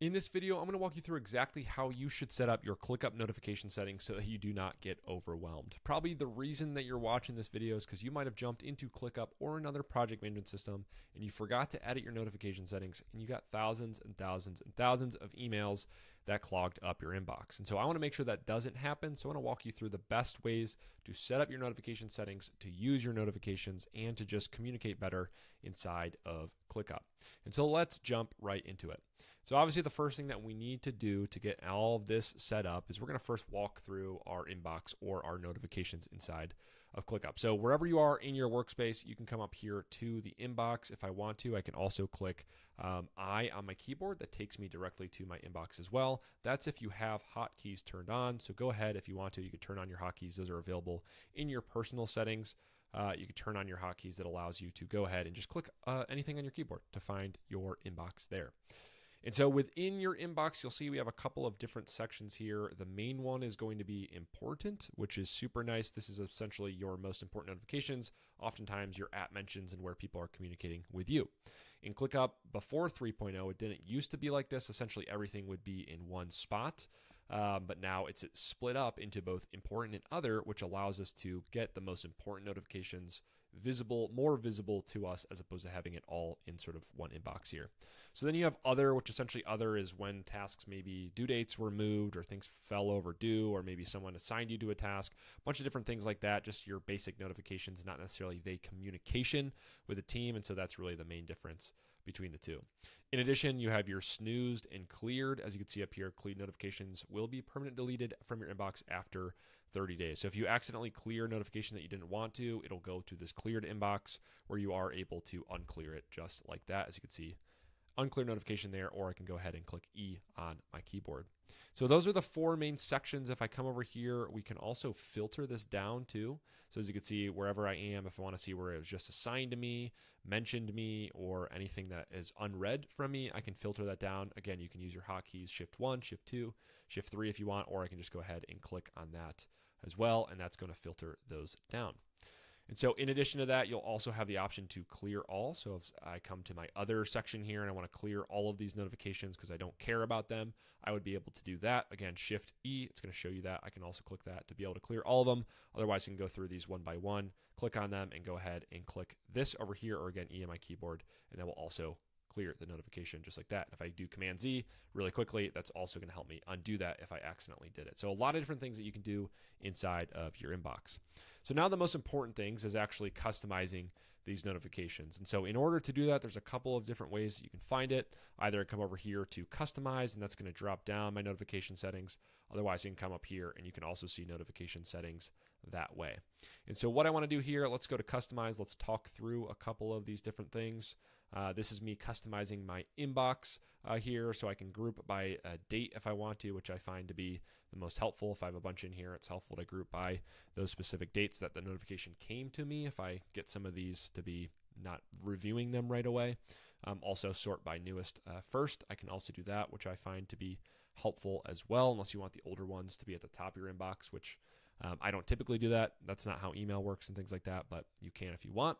In this video, I'm going to walk you through exactly how you should set up your ClickUp notification settings so that you do not get overwhelmed. Probably the reason that you're watching this video is because you might have jumped into ClickUp or another project management system and you forgot to edit your notification settings and you got thousands and thousands and thousands of emails that clogged up your inbox. And so I want to make sure that doesn't happen. So I want to walk you through the best ways to set up your notification settings, to use your notifications, and to just communicate better inside of ClickUp. And so let's jump right into it. So obviously the first thing that we need to do to get all of this set up is we're going to first walk through our inbox or our notifications inside of ClickUp. So wherever you are in your workspace, you can come up here to the inbox. If I want to, I can also click um, I on my keyboard. That takes me directly to my inbox as well. That's if you have hotkeys turned on. So go ahead if you want to. You can turn on your hotkeys. Those are available in your personal settings. Uh, you can turn on your hotkeys that allows you to go ahead and just click uh, anything on your keyboard to find your inbox there. And so within your inbox, you'll see we have a couple of different sections here. The main one is going to be important, which is super nice. This is essentially your most important notifications, oftentimes your at mentions and where people are communicating with you. In ClickUp before 3.0, it didn't used to be like this. Essentially, everything would be in one spot. Um, but now it's split up into both important and other, which allows us to get the most important notifications visible, more visible to us as opposed to having it all in sort of one inbox here. So then you have other, which essentially other is when tasks maybe due dates were moved or things fell overdue or maybe someone assigned you to a task, a bunch of different things like that, just your basic notifications, not necessarily the communication with a team. And so that's really the main difference between the two. In addition, you have your snoozed and cleared. As you can see up here, cleared notifications will be permanent deleted from your inbox after 30 days. So if you accidentally clear a notification that you didn't want to, it'll go to this cleared inbox where you are able to unclear it just like that. As you can see, unclear notification there, or I can go ahead and click E on my keyboard. So those are the four main sections. If I come over here, we can also filter this down too. So as you can see, wherever I am, if I want to see where it was just assigned to me, mentioned me, or anything that is unread from me, I can filter that down. Again, you can use your hotkeys Shift 1, Shift 2, Shift 3 if you want, or I can just go ahead and click on that as well, and that's going to filter those down. And so in addition to that, you'll also have the option to clear all. So if I come to my other section here and I want to clear all of these notifications because I don't care about them, I would be able to do that. Again, Shift E, it's going to show you that. I can also click that to be able to clear all of them. Otherwise, I can go through these one by one, click on them, and go ahead and click this over here, or again, E on my keyboard, and that will also clear the notification just like that. If I do Command Z really quickly, that's also going to help me undo that if I accidentally did it. So a lot of different things that you can do inside of your inbox. So now the most important things is actually customizing these notifications. And so in order to do that, there's a couple of different ways that you can find it. Either come over here to customize, and that's going to drop down my notification settings. Otherwise, you can come up here and you can also see notification settings that way. And so what I want to do here, let's go to customize. Let's talk through a couple of these different things. Uh, this is me customizing my inbox uh, here so I can group by a date if I want to, which I find to be the most helpful. If I have a bunch in here, it's helpful to group by those specific dates that the notification came to me if I get some of these to be not reviewing them right away. Um, also, sort by newest uh, first. I can also do that, which I find to be helpful as well, unless you want the older ones to be at the top of your inbox, which um, I don't typically do that. That's not how email works and things like that, but you can if you want.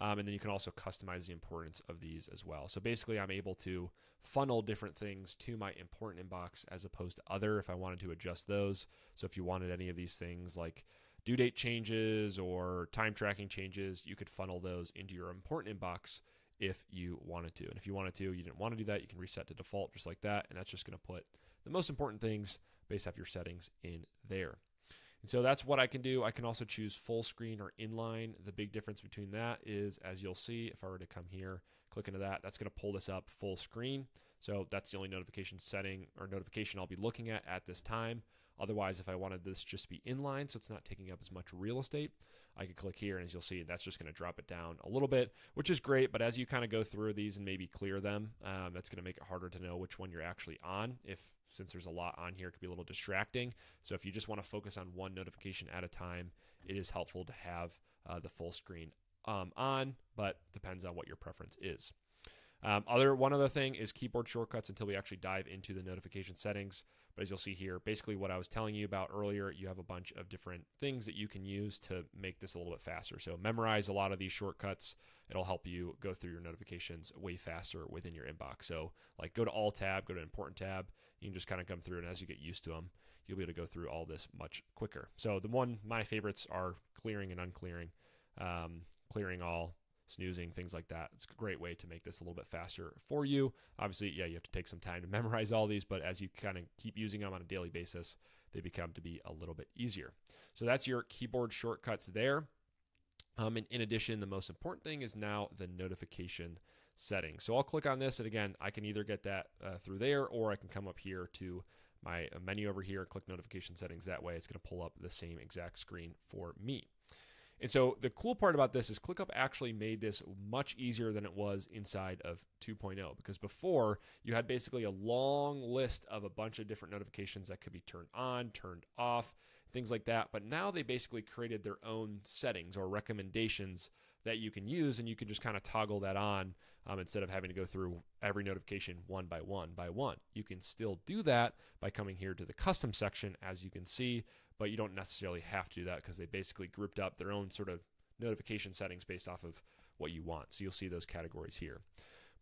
Um, and then you can also customize the importance of these as well. So basically, I'm able to funnel different things to my important inbox as opposed to other if I wanted to adjust those. So if you wanted any of these things like due date changes or time tracking changes, you could funnel those into your important inbox if you wanted to. And if you wanted to, you didn't want to do that, you can reset to default just like that. And that's just going to put the most important things based off your settings in there. And so that's what I can do. I can also choose full screen or inline. The big difference between that is, as you'll see, if I were to come here, click into that, that's going to pull this up full screen. So that's the only notification setting or notification I'll be looking at at this time. Otherwise, if I wanted this just to be inline, so it's not taking up as much real estate, I could click here, and as you'll see, that's just going to drop it down a little bit, which is great. But as you kind of go through these and maybe clear them, um, that's going to make it harder to know which one you're actually on. If since there's a lot on here, it could be a little distracting. So if you just want to focus on one notification at a time, it is helpful to have uh, the full screen um, on, but depends on what your preference is. Um, other one other thing is keyboard shortcuts until we actually dive into the notification settings. But as you'll see here, basically what I was telling you about earlier, you have a bunch of different things that you can use to make this a little bit faster. So memorize a lot of these shortcuts. It'll help you go through your notifications way faster within your inbox. So like go to all tab, go to important tab. You can just kind of come through, and as you get used to them, you'll be able to go through all this much quicker. So the one my favorites are clearing and unclearing, um, clearing all, snoozing, things like that. It's a great way to make this a little bit faster for you. Obviously, yeah, you have to take some time to memorize all these, but as you kind of keep using them on a daily basis, they become to be a little bit easier. So that's your keyboard shortcuts there. Um, and in addition, the most important thing is now the notification setting. So I'll click on this, and again, I can either get that uh, through there, or I can come up here to my menu over here, and click notification settings. That way, it's going to pull up the same exact screen for me. And so the cool part about this is ClickUp actually made this much easier than it was inside of 2.0 because before you had basically a long list of a bunch of different notifications that could be turned on, turned off, things like that. But now they basically created their own settings or recommendations that you can use, and you can just kind of toggle that on um, instead of having to go through every notification one by one by one. You can still do that by coming here to the custom section, as you can see, but you don't necessarily have to do that because they basically grouped up their own sort of notification settings based off of what you want. So you'll see those categories here.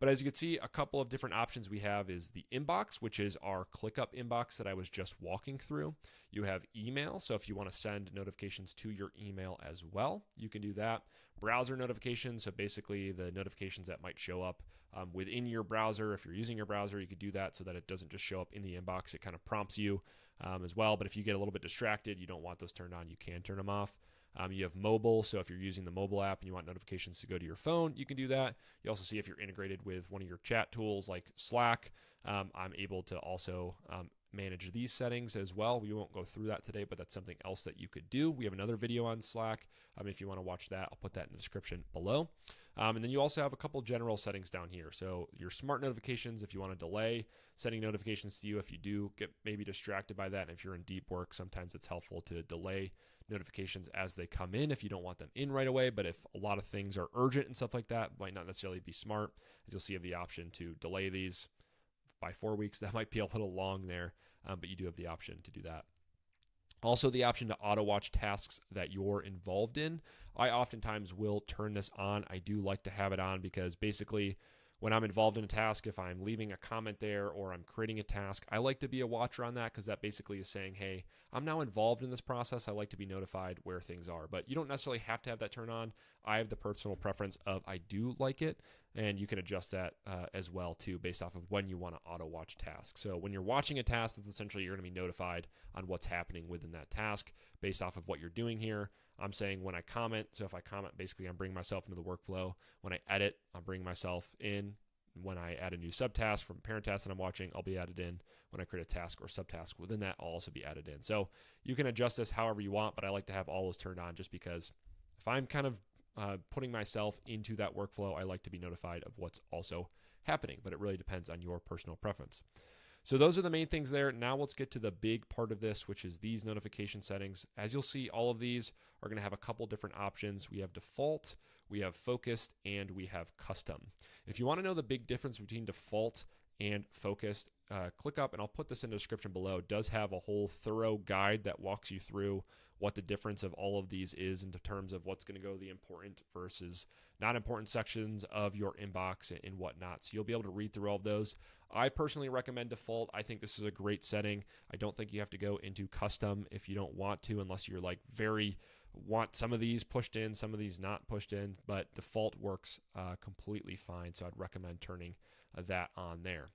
But as you can see, a couple of different options we have is the inbox, which is our ClickUp inbox that I was just walking through. You have email, so if you want to send notifications to your email as well, you can do that. Browser notifications, so basically the notifications that might show up um, within your browser. If you're using your browser, you could do that so that it doesn't just show up in the inbox. It kind of prompts you um, as well. But if you get a little bit distracted, you don't want those turned on, you can turn them off. Um, you have mobile, so if you're using the mobile app and you want notifications to go to your phone, you can do that. You also see if you're integrated with one of your chat tools like Slack. Um, I'm able to also um, manage these settings as well. We won't go through that today, but that's something else that you could do. We have another video on Slack. Um, if you want to watch that, I'll put that in the description below. Um, and then you also have a couple general settings down here. So your smart notifications, if you want to delay sending notifications to you, if you do get maybe distracted by that, and if you're in deep work, sometimes it's helpful to delay notifications as they come in if you don't want them in right away. But if a lot of things are urgent and stuff like that, might not necessarily be smart. As you'll see, you have the option to delay these by four weeks. That might be a little long there, um, but you do have the option to do that. Also, the option to auto watch tasks that you're involved in. I oftentimes will turn this on. I do like to have it on because basically, when I'm involved in a task, if I'm leaving a comment there or I'm creating a task, I like to be a watcher on that because that basically is saying, hey, I'm now involved in this process. I like to be notified where things are. But you don't necessarily have to have that turn on. I have the personal preference of I do like it, and you can adjust that uh, as well too based off of when you want to auto watch tasks. So when you're watching a task, that's essentially you're going to be notified on what's happening within that task based off of what you're doing here. I'm saying when I comment, so if I comment, basically I'm bringing myself into the workflow. When I edit, I'm bringing myself in. When I add a new subtask from parent task that I'm watching, I'll be added in. When I create a task or subtask within that, I'll also be added in. So you can adjust this however you want, but I like to have all those turned on just because if I'm kind of uh, putting myself into that workflow, I like to be notified of what's also happening, but it really depends on your personal preference. So those are the main things there. Now let's get to the big part of this, which is these notification settings. As you'll see, all of these are going to have a couple different options. We have default, we have focused, and we have custom. If you want to know the big difference between default and focused, uh, ClickUp and I'll put this in the description below. It does have a whole thorough guide that walks you through what the difference of all of these is in terms of what's going to go the important versus not important sections of your inbox and whatnot. So you'll be able to read through all of those. I personally recommend default. I think this is a great setting. I don't think you have to go into custom if you don't want to, unless you're like very want some of these pushed in, some of these not pushed in, but default works uh, completely fine. So I'd recommend turning uh, that on there.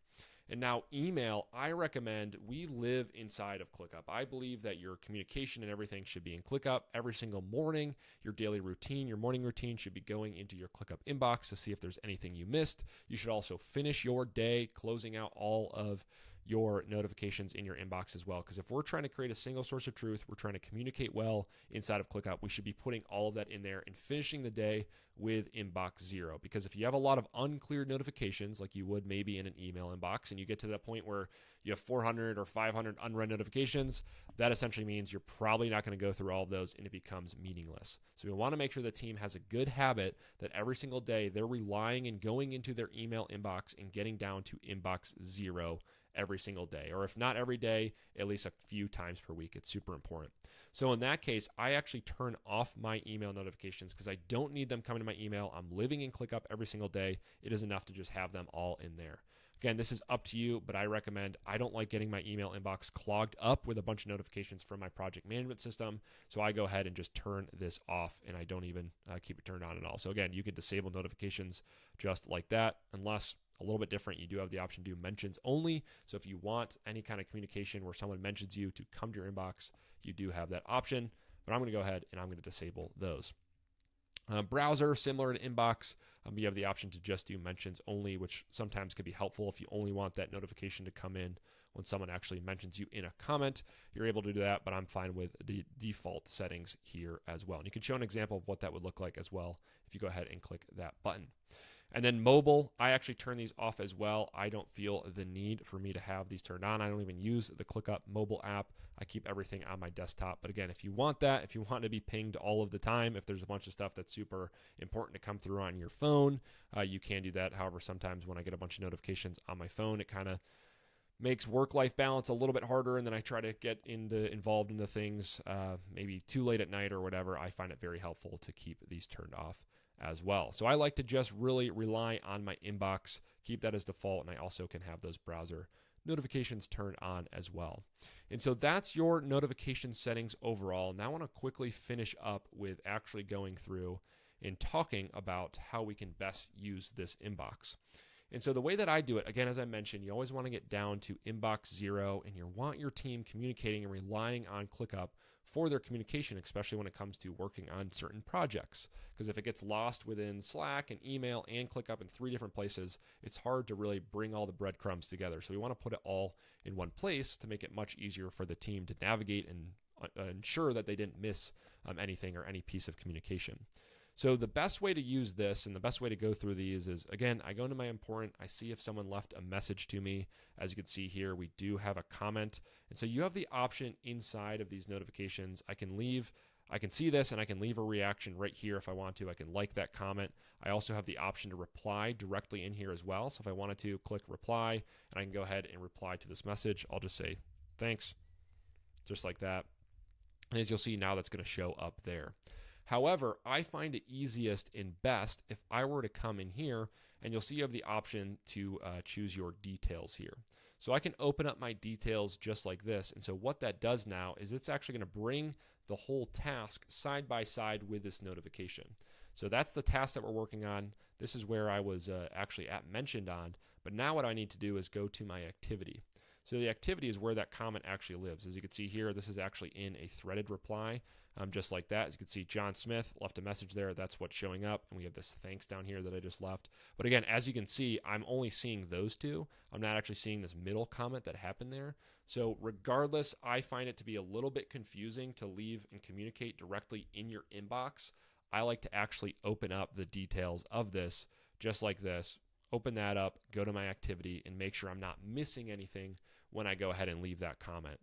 And now, email, I recommend we live inside of ClickUp. I believe that your communication and everything should be in ClickUp every single morning. Your daily routine, your morning routine should be going into your ClickUp inbox to see if there's anything you missed. You should also finish your day closing out all of your notifications in your inbox as well. Because if we're trying to create a single source of truth, we're trying to communicate well inside of ClickUp, we should be putting all of that in there and finishing the day with inbox zero. Because if you have a lot of unclear notifications, like you would maybe in an email inbox, and you get to that point where you have 400 or 500 unread notifications, that essentially means you're probably not going to go through all of those and it becomes meaningless. So we want to make sure the team has a good habit that every single day they're relying and going into their email inbox and getting down to inbox zero every single day, or if not every day, at least a few times per week. It's super important. So in that case, I actually turn off my email notifications because I don't need them coming to my email. I'm living in ClickUp every single day. It is enough to just have them all in there. Again, this is up to you, but I recommend I don't like getting my email inbox clogged up with a bunch of notifications from my project management system. So I go ahead and just turn this off and I don't even uh, keep it turned on at all. So again, you can disable notifications just like that, unless a little bit different. You do have the option to do mentions only. So if you want any kind of communication where someone mentions you to come to your inbox, you do have that option. But I'm going to go ahead and I'm going to disable those. Uh, browser, similar to inbox, um, you have the option to just do mentions only, which sometimes can be helpful if you only want that notification to come in when someone actually mentions you in a comment. You're able to do that, but I'm fine with the default settings here as well. And you can show an example of what that would look like as well if you go ahead and click that button. And then mobile, I actually turn these off as well. I don't feel the need for me to have these turned on. I don't even use the ClickUp mobile app. I keep everything on my desktop. But again, if you want that, if you want to be pinged all of the time, if there's a bunch of stuff that's super important to come through on your phone, uh, you can do that. However, sometimes when I get a bunch of notifications on my phone, it kind of makes work-life balance a little bit harder and then i try to get into involved in the things uh, maybe too late at night or whatever i find it very helpful to keep these turned off as well. So I like to just really rely on my inbox, keep that as default, and I also can have those browser notifications turned on as well. And so that's your notification settings overall. Now I want to quickly finish up with actually going through and talking about how we can best use this inbox. And so the way that I do it, again, as I mentioned, you always want to get down to inbox zero and you want your team communicating and relying on ClickUp for their communication, especially when it comes to working on certain projects. Because if it gets lost within Slack and email and ClickUp in three different places, it's hard to really bring all the breadcrumbs together. So we want to put it all in one place to make it much easier for the team to navigate and uh, ensure that they didn't miss um, anything or any piece of communication. So the best way to use this and the best way to go through these is again, I go into my important, I see if someone left a message to me. As you can see here, we do have a comment. And so you have the option inside of these notifications. I can leave I can see this and I can leave a reaction right here if I want to. I can like that comment. I also have the option to reply directly in here as well. So if I wanted to click reply and I can go ahead and reply to this message, I'll just say thanks, just like that. And as you'll see now, that's going to show up there. However, I find it easiest and best if I were to come in here and you'll see you have the option to uh, choose your details here. So I can open up my details just like this. And so what that does now is it's actually going to bring the whole task side by side with this notification. So that's the task that we're working on. This is where I was uh, actually at mentioned on. But now what I need to do is go to my activity. So the activity is where that comment actually lives. As you can see here, this is actually in a threaded reply um, just like that. As you can see, John Smith left a message there. That's what's showing up. And we have this thanks down here that I just left. But again, as you can see, I'm only seeing those two. I'm not actually seeing this middle comment that happened there. So regardless, I find it to be a little bit confusing to leave and communicate directly in your inbox. I like to actually open up the details of this just like this. Open that up, go to my activity, and make sure I'm not missing anything when I go ahead and leave that comment.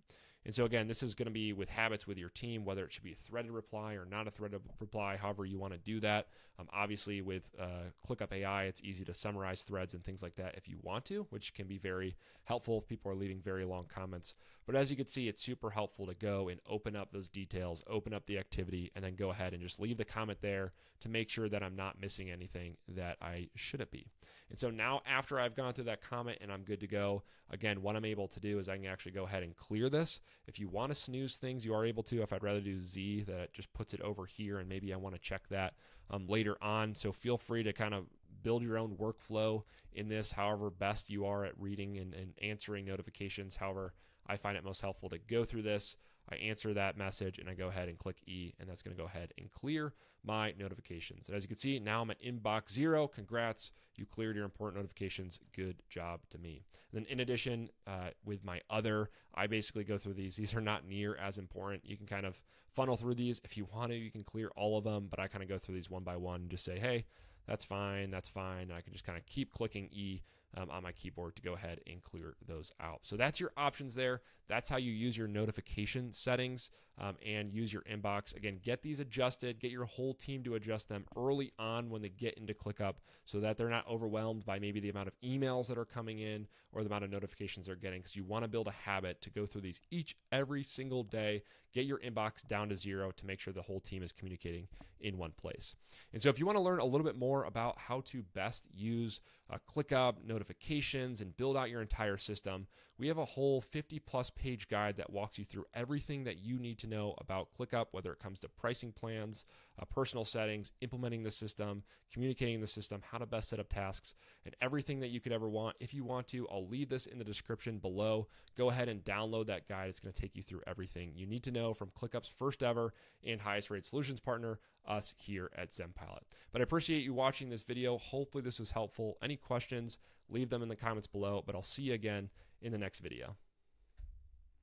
And so again, this is going to be with habits with your team, whether it should be a threaded reply or not a threaded reply, however you want to do that. Um, obviously, with uh, ClickUp AI, it's easy to summarize threads and things like that if you want to, which can be very helpful if people are leaving very long comments. But as you can see, it's super helpful to go and open up those details, open up the activity, and then go ahead and just leave the comment there to make sure that I'm not missing anything that I shouldn't be. And so now, after I've gone through that comment and I'm good to go, again, what I'm able to do is I can actually go ahead and clear this. If you want to snooze things, you are able to. If I'd rather do Z, that just puts it over here, and maybe I want to check that um, later on. So feel free to kind of build your own workflow in this, however best you are at reading and, and answering notifications. However, I find it most helpful to go through this. I answer that message and I go ahead and click E, and that's going to go ahead and clear my notifications. And as you can see, now I'm at inbox zero. Congrats, you cleared your important notifications. Good job to me. And then, in addition, uh, with my other, I basically go through these. These are not near as important. You can kind of funnel through these if you want to. You can clear all of them, but I kind of go through these one by one and just say, hey, that's fine, that's fine. And I can just kind of keep clicking E um, on my keyboard to go ahead and clear those out. So that's your options there. That's how you use your notification settings um, and use your inbox. Again, get these adjusted, get your whole team to adjust them early on when they get into ClickUp so that they're not overwhelmed by maybe the amount of emails that are coming in or the amount of notifications they're getting because you want to build a habit to go through these each every single day, get your inbox down to zero to make sure the whole team is communicating in one place. And so if you want to learn a little bit more about how to best use uh, ClickUp, notifications, and build out your entire system, we have a whole 50 plus page guide that walks you through everything that you need to know about ClickUp, whether it comes to pricing plans, uh, personal settings, implementing the system, communicating the system, how to best set up tasks, and everything that you could ever want. If you want to, I'll leave this in the description below. Go ahead and download that guide. It's going to take you through everything you need to know from ClickUp's first ever and highest rate solutions partner, us here at ZenPilot. But I appreciate you watching this video. Hopefully, this was helpful. Any questions, leave them in the comments below, but I'll see you again in the next video.